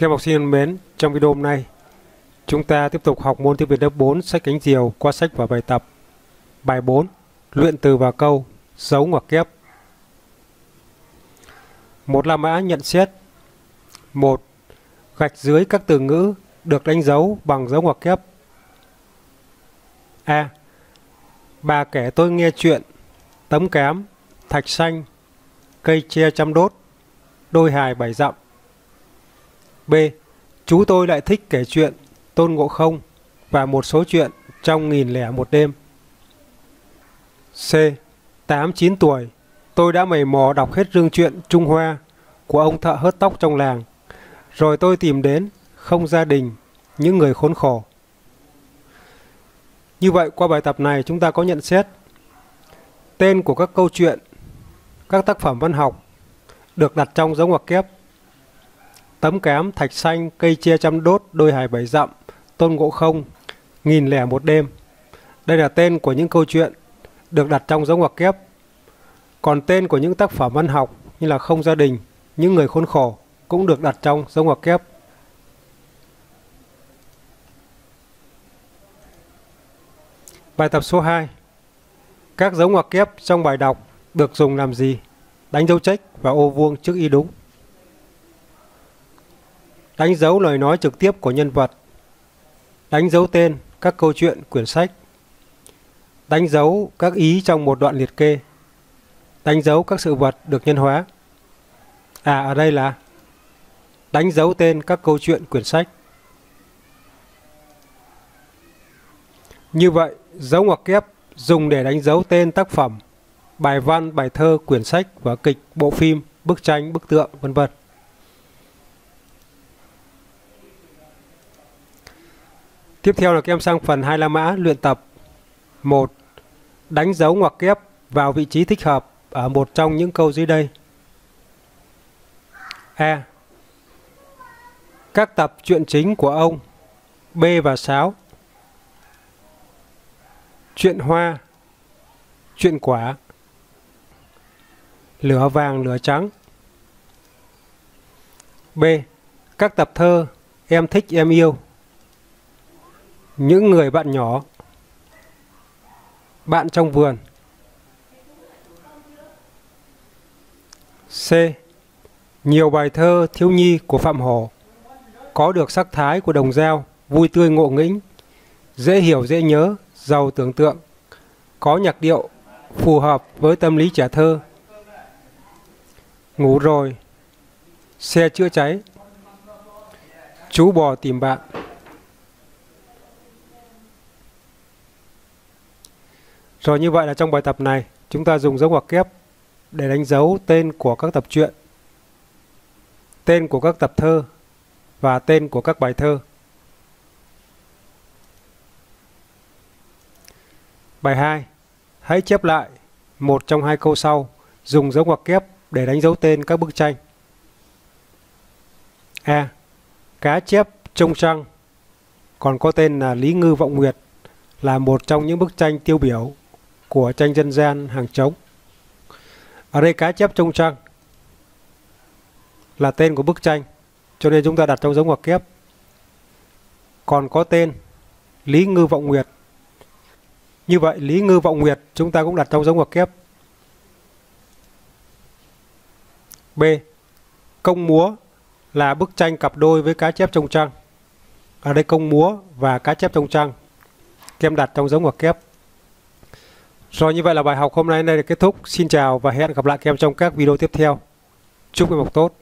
Các em học sinh thân mến, trong video hôm nay, chúng ta tiếp tục học môn tiếng Việt lớp 4 sách cánh diều qua sách và bài tập. Bài 4, luyện từ và câu, dấu ngoặc kép. Một La Mã nhận xét. một Gạch dưới các từ ngữ được đánh dấu bằng dấu ngoặc kép. A. Bà kể tôi nghe chuyện, tấm cám, thạch xanh, cây tre trăm đốt, đôi hài bảy dặm. B. Chú tôi lại thích kể chuyện Tôn Ngộ Không và một số chuyện trong nghìn lẻ một đêm. C. 8-9 tuổi, tôi đã mày mò đọc hết rương truyện Trung Hoa của ông thợ hớt tóc trong làng. Rồi tôi tìm đến không gia đình, những người khốn khổ. Như vậy qua bài tập này chúng ta có nhận xét tên của các câu chuyện, các tác phẩm văn học được đặt trong dấu ngoặc kép tấm cám, thạch xanh, cây chia trăm đốt, đôi hài bảy dặm, tôn ngộ không, nghìn lẻ một đêm. Đây là tên của những câu chuyện được đặt trong dấu ngoặc kép. Còn tên của những tác phẩm văn học như là Không gia đình, Những người khốn khổ cũng được đặt trong dấu ngoặc kép. Bài tập số 2 Các dấu ngoặc kép trong bài đọc được dùng làm gì? Đánh dấu trách và ô vuông trước y đúng đánh dấu lời nói trực tiếp của nhân vật, đánh dấu tên các câu chuyện quyển sách, đánh dấu các ý trong một đoạn liệt kê, đánh dấu các sự vật được nhân hóa. À, ở đây là đánh dấu tên các câu chuyện quyển sách. Như vậy, dấu ngoặc kép dùng để đánh dấu tên tác phẩm, bài văn, bài thơ, quyển sách, và kịch, bộ phim, bức tranh, bức tượng, vân vân. Tiếp theo là các em sang phần hai la mã, luyện tập. 1. Đánh dấu ngoặc kép vào vị trí thích hợp ở một trong những câu dưới đây. A. Các tập truyện chính của ông B và 6 Chuyện hoa, Chuyện quả Lửa vàng, lửa trắng B. Các tập thơ Em thích, em yêu những người bạn nhỏ bạn trong vườn C. Nhiều bài thơ thiếu nhi của Phạm Hổ có được sắc thái của đồng dao, vui tươi ngộ nghĩnh, dễ hiểu dễ nhớ, giàu tưởng tượng, có nhạc điệu phù hợp với tâm lý trẻ thơ. Ngủ rồi, xe chữa cháy, chú bò tìm bạn. Rồi như vậy là trong bài tập này, chúng ta dùng dấu ngoặc kép để đánh dấu tên của các tập truyện, tên của các tập thơ và tên của các bài thơ. Bài 2. Hãy chép lại một trong hai câu sau, dùng dấu ngoặc kép để đánh dấu tên các bức tranh. A. Cá chép trông trăng, còn có tên là Lý Ngư Vọng Nguyệt, là một trong những bức tranh tiêu biểu của tranh dân gian hàng trống. Ở à, đây cá chép trông trăng là tên của bức tranh, cho nên chúng ta đặt trong dấu ngoặc kép. Còn có tên Lý Ngư Vọng Nguyệt. Như vậy Lý Ngư Vọng Nguyệt chúng ta cũng đặt trong dấu ngoặc kép. B. Công múa là bức tranh cặp đôi với cá chép trông trăng. Ở à, đây công múa và cá chép trông trăng. Kem đặt trong dấu ngoặc kép. Rồi như vậy là bài học hôm nay đây là kết thúc. Xin chào và hẹn gặp lại các em trong các video tiếp theo. Chúc em học tốt.